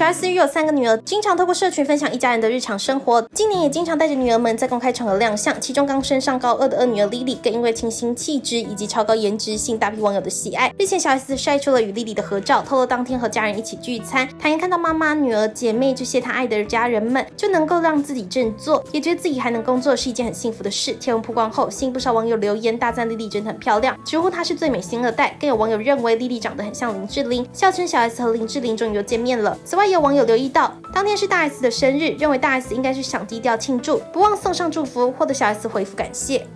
小 S 育有三个女儿，经常透过社群分享一家人的日常生活。今年也经常带着女儿们在公开场合亮相，其中刚升上高二的二女儿 Lily 更因为清新气质以及超高颜值，吸引大批网友的喜爱。日前，小 S 晒出了与 Lily 的合照，透露当天和家人一起聚餐，坦言看到妈妈、女儿、姐妹这些她爱的家人们，就能够让自己振作，也觉得自己还能工作是一件很幸福的事。贴文曝光后，吸引不少网友留言大赞 Lily 真的很漂亮，直呼她是最美星二代。更有网友认为 Lily 长得很像林志玲，笑称小 S 和林志玲终于又见面了。此外，有网友留意到，当天是大 S 的生日，认为大 S 应该是想低调庆祝，不忘送上祝福，获得小 S 回复感谢。